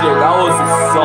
Chegar os só.